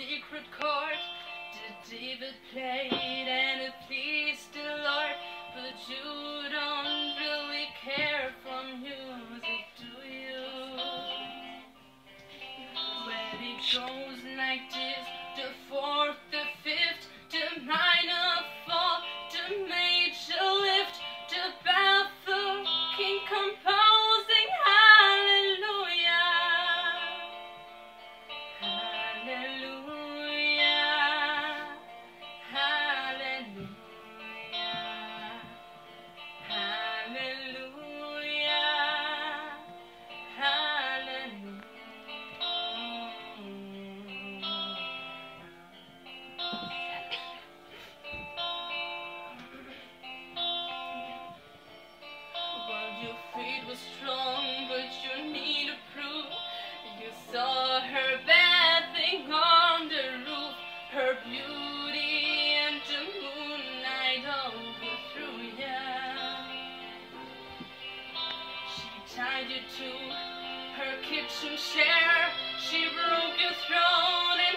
secret chord did David played and it pleased the Lord, but you don't really care for music, do you? Well, it goes like this: the was strong, but you need a proof. You saw her bathing on the roof, her beauty and the moonlight overthrew ya. She tied you to her kitchen chair. She broke your throne